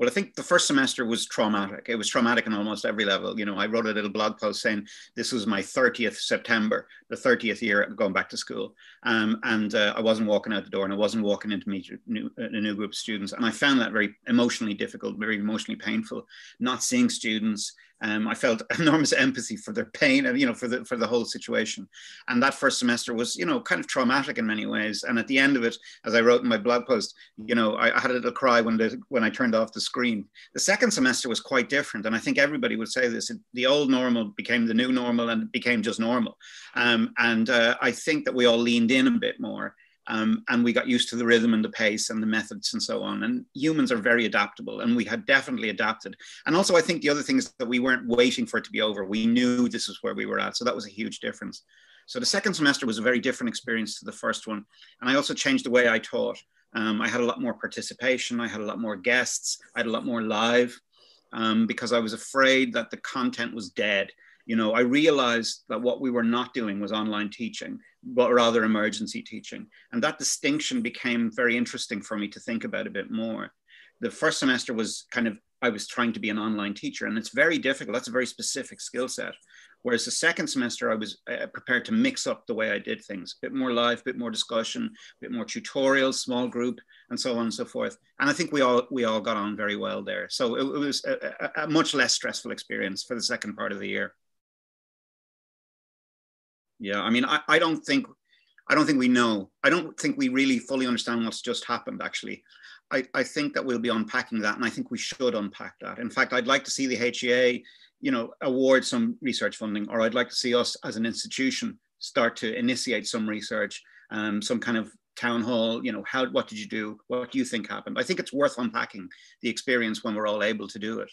Well, I think the first semester was traumatic. It was traumatic on almost every level. You know, I wrote a little blog post saying this was my 30th September, the 30th year of going back to school. Um, and uh, I wasn't walking out the door and I wasn't walking into meet new, a new group of students. And I found that very emotionally difficult, very emotionally painful, not seeing students, um, I felt enormous empathy for their pain and you know for the for the whole situation. And that first semester was you know kind of traumatic in many ways. And at the end of it, as I wrote in my blog post, you know I, I had a little cry when the when I turned off the screen. The second semester was quite different, and I think everybody would say this: the old normal became the new normal, and it became just normal. Um, and uh, I think that we all leaned in a bit more. Um, and we got used to the rhythm and the pace and the methods and so on. And humans are very adaptable, and we had definitely adapted. And also, I think the other thing is that we weren't waiting for it to be over. We knew this is where we were at, so that was a huge difference. So the second semester was a very different experience to the first one, and I also changed the way I taught. Um, I had a lot more participation. I had a lot more guests. I had a lot more live um, because I was afraid that the content was dead you know, I realized that what we were not doing was online teaching, but rather emergency teaching. And that distinction became very interesting for me to think about a bit more. The first semester was kind of, I was trying to be an online teacher, and it's very difficult. That's a very specific skill set. Whereas the second semester, I was uh, prepared to mix up the way I did things, a bit more live, a bit more discussion, a bit more tutorials, small group, and so on and so forth. And I think we all we all got on very well there. So it, it was a, a, a much less stressful experience for the second part of the year. Yeah, I mean, I, I don't think I don't think we know. I don't think we really fully understand what's just happened, actually. I, I think that we'll be unpacking that, and I think we should unpack that. In fact, I'd like to see the HEA, you know, award some research funding, or I'd like to see us as an institution start to initiate some research, um, some kind of town hall, you know, how, what did you do? What do you think happened? I think it's worth unpacking the experience when we're all able to do it.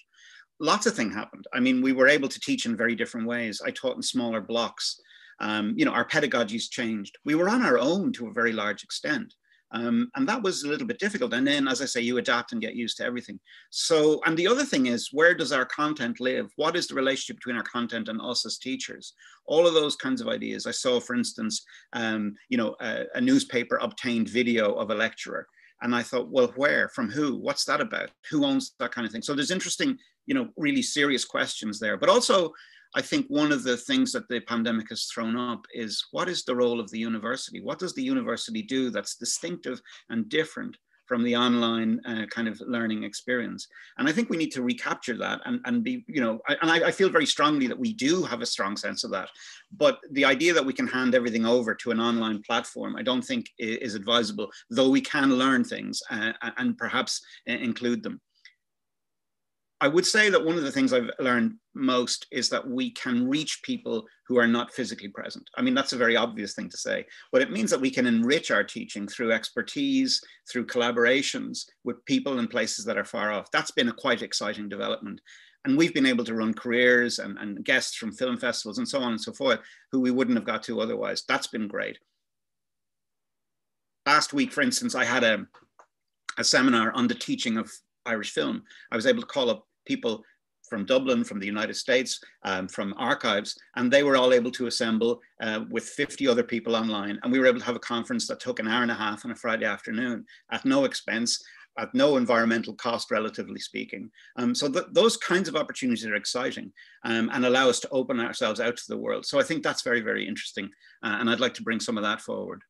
Lots of things happened. I mean, we were able to teach in very different ways. I taught in smaller blocks. Um, you know, our pedagogies changed. We were on our own to a very large extent. Um, and that was a little bit difficult. And then, as I say, you adapt and get used to everything. So, and the other thing is, where does our content live? What is the relationship between our content and us as teachers? All of those kinds of ideas. I saw, for instance, um, you know, a, a newspaper obtained video of a lecturer. And I thought, well, where, from who, what's that about? Who owns that kind of thing? So there's interesting, you know, really serious questions there. But also, I think one of the things that the pandemic has thrown up is what is the role of the university? What does the university do that's distinctive and different from the online uh, kind of learning experience? And I think we need to recapture that and, and be, you know, I, and I, I, feel very strongly that we do have a strong sense of that. But the idea that we can hand everything over to an online platform, I don't think is advisable, though we can learn things uh, and perhaps include them. I would say that one of the things I've learned most is that we can reach people who are not physically present. I mean, that's a very obvious thing to say, but it means that we can enrich our teaching through expertise, through collaborations with people in places that are far off. That's been a quite exciting development. And we've been able to run careers and, and guests from film festivals and so on and so forth, who we wouldn't have got to otherwise. That's been great. Last week, for instance, I had a, a seminar on the teaching of Irish film. I was able to call up people from Dublin, from the United States, um, from archives, and they were all able to assemble uh, with 50 other people online. And we were able to have a conference that took an hour and a half on a Friday afternoon at no expense, at no environmental cost, relatively speaking. Um, so th those kinds of opportunities are exciting um, and allow us to open ourselves out to the world. So I think that's very, very interesting. Uh, and I'd like to bring some of that forward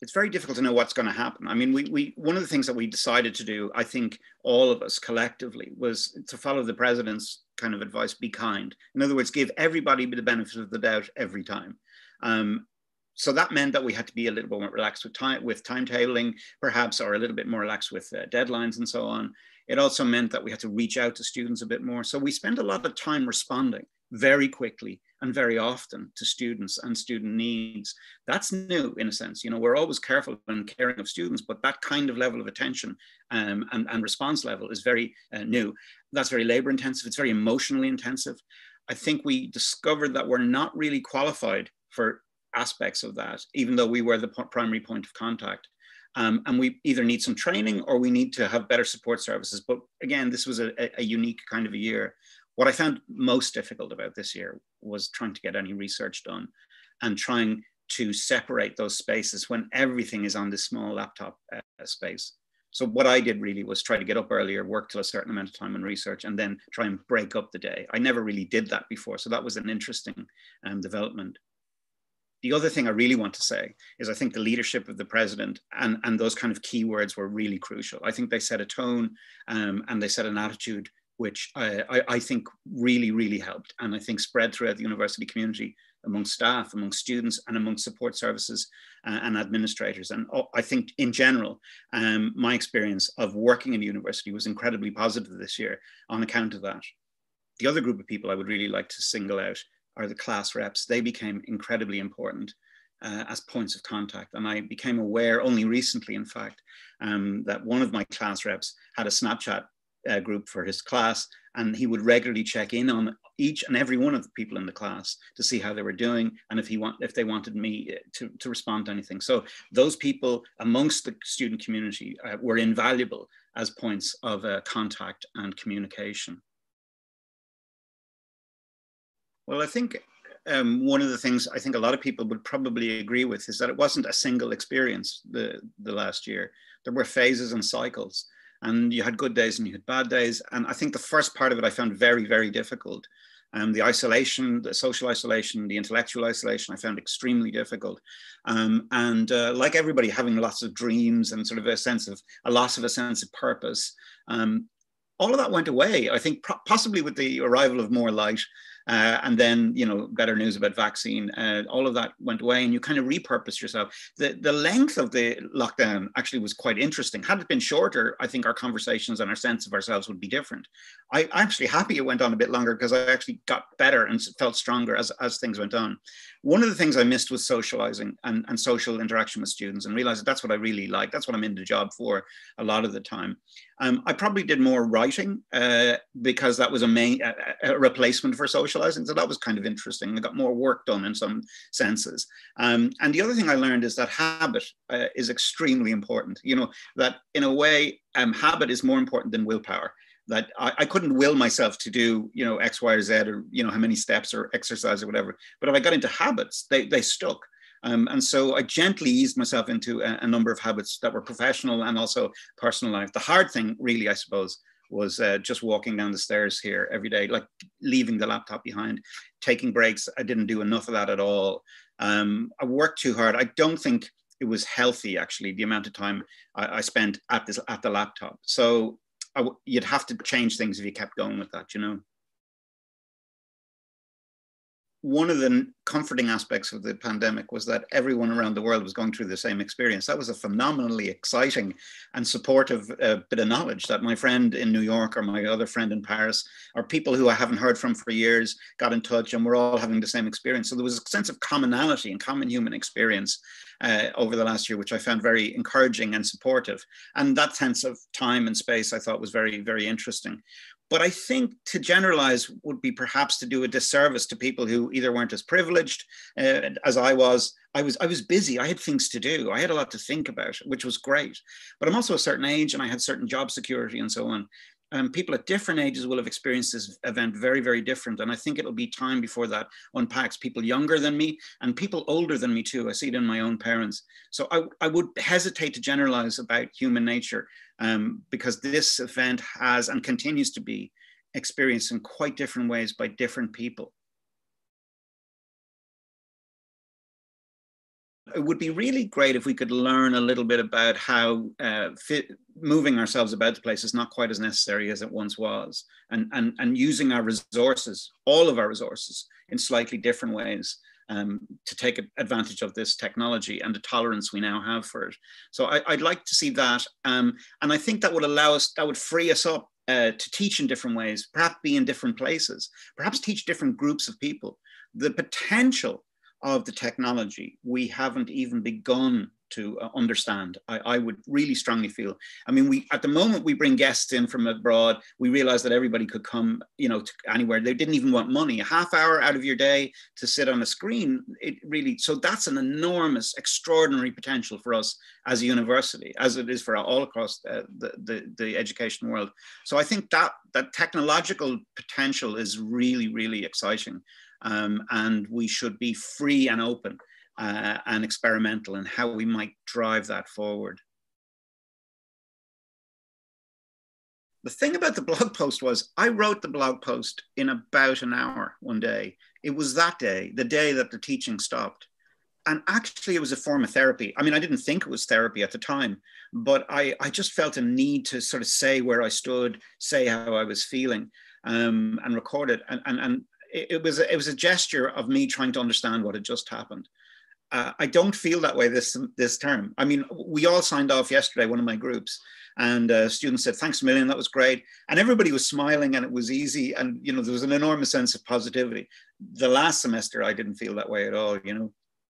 it's very difficult to know what's going to happen. I mean, we, we one of the things that we decided to do, I think all of us collectively, was to follow the president's kind of advice: be kind. In other words, give everybody the benefit of the doubt every time. Um, so that meant that we had to be a little bit more relaxed with time with timetabling, perhaps, or a little bit more relaxed with uh, deadlines and so on. It also meant that we had to reach out to students a bit more. So we spent a lot of time responding very quickly and very often to students and student needs. That's new in a sense. You know, we're always careful and caring of students, but that kind of level of attention um, and, and response level is very uh, new. That's very labor intensive. It's very emotionally intensive. I think we discovered that we're not really qualified for aspects of that, even though we were the primary point of contact. Um, and we either need some training or we need to have better support services. But again, this was a, a unique kind of a year. What I found most difficult about this year was trying to get any research done and trying to separate those spaces when everything is on this small laptop uh, space. So what I did really was try to get up earlier, work till a certain amount of time on research, and then try and break up the day. I never really did that before, so that was an interesting um, development. The other thing I really want to say is I think the leadership of the president and, and those kind of keywords were really crucial. I think they set a tone um, and they set an attitude which I, I, I, think really, really helped. And I think spread throughout the university community among staff, among students, and among support services uh, and administrators. And oh, I think in general, um, my experience of working in university was incredibly positive this year on account of that. The other group of people I would really like to single out are the class reps. They became incredibly important. Uh, as points of contact. And I became aware only recently, in fact, um, that one of my class reps had a Snapchat uh, group for his class, and he would regularly check in on each and every one of the people in the class to see how they were doing and if he want if they wanted me uh, to, to respond to anything. So those people amongst the student community uh, were invaluable as points of uh, contact and communication. Well, I think um, one of the things I think a lot of people would probably agree with is that it wasn't a single experience the, the last year. There were phases and cycles and you had good days and you had bad days. And I think the first part of it I found very, very difficult. Um, the isolation, the social isolation, the intellectual isolation, I found extremely difficult. Um, and uh, like everybody, having lots of dreams and sort of a sense of a loss of a sense of purpose, um, all of that went away. I think possibly with the arrival of more light uh, and then, you know, better news about vaccine. Uh, all of that went away, and you kind of repurposed yourself. The the length of the lockdown actually was quite interesting. Had it been shorter, I think our conversations and our sense of ourselves would be different. I, I'm actually happy it went on a bit longer because I actually got better and felt stronger as as things went on. One of the things I missed was socializing and, and social interaction with students, and realized that that's what I really like. That's what I'm in the job for a lot of the time. Um, I probably did more writing uh, because that was a main a, a replacement for socializing. So that was kind of interesting. I got more work done in some senses. Um, and the other thing I learned is that habit uh, is extremely important. You know that in a way, um, habit is more important than willpower. That I, I, couldn't will myself to do, you know, X, Y, or Z, or you know, how many steps or exercise or whatever. But if I got into habits, they they stuck. Um, and so I gently eased myself into a, a, number of habits that were professional and also personal life. The hard thing, really, I suppose, was uh, just walking down the stairs here every day, like leaving the laptop behind, taking breaks. I didn't do enough of that at all. Um, I worked too hard. I don't think it was healthy, actually, the amount of time I, I spent at this at the laptop. So you'd have to change things if you kept going with that, you know one of the comforting aspects of the pandemic was that everyone around the world was going through the same experience. That was a phenomenally exciting and supportive uh, bit of knowledge that my friend in New York or my other friend in Paris or people who I haven't heard from for years got in touch and we're all having the same experience. So there was a sense of commonality and common human experience uh, over the last year, which I found very encouraging and supportive. And that sense of time and space I thought was very, very interesting. But I think to generalize would be perhaps to do a disservice to people who either weren't as privileged uh, as I was. I was I was busy. I had things to do. I had a lot to think about, which was great. But I'm also a certain age, and I had certain job security and so on. Um, people at different ages will have experienced this event very, very different. And I think it'll be time before that unpacks people younger than me and people older than me too. I see it in my own parents. So I, I would hesitate to generalize about human nature um, because this event has and continues to be experienced in quite different ways by different people. It would be really great if we could learn a little bit about how uh, fit, moving ourselves about the place is not quite as necessary as it once was, and, and, and using our resources, all of our resources, in slightly different ways um, to take advantage of this technology and the tolerance we now have for it. So I, would like to see that. Um, and I think that would allow us, that would free us up uh, to teach in different ways, perhaps be in different places, perhaps teach different groups of people. The potential of the technology we haven't even begun to uh, understand. I, I, would really strongly feel. I mean, we at the moment we bring guests in from abroad. We realize that everybody could come, you know, anywhere. They didn't even want money. A half hour out of your day to sit on a screen. It really. So that's an enormous, extraordinary potential for us as a university, as it is for all across the the, the, the education world. So I think that that technological potential is really, really exciting. Um, and we should be free and open uh, and experimental in how we might drive that forward. The thing about the blog post was I wrote the blog post in about an hour one day. It was that day, the day that the teaching stopped. And actually, it was a form of therapy. I mean, I didn't think it was therapy at the time, but I, I just felt a need to sort of say where I stood, say how I was feeling, um, and record it. And, and, and it, was it was a gesture of me trying to understand what had just happened. Uh, I don't feel that way this this term. I mean, we all signed off yesterday, one of my groups, and uh, students said, "Thanks a million, that was great," and everybody was smiling, and it was easy, and you know, there was an enormous sense of positivity. The last semester, I didn't feel that way at all. You know,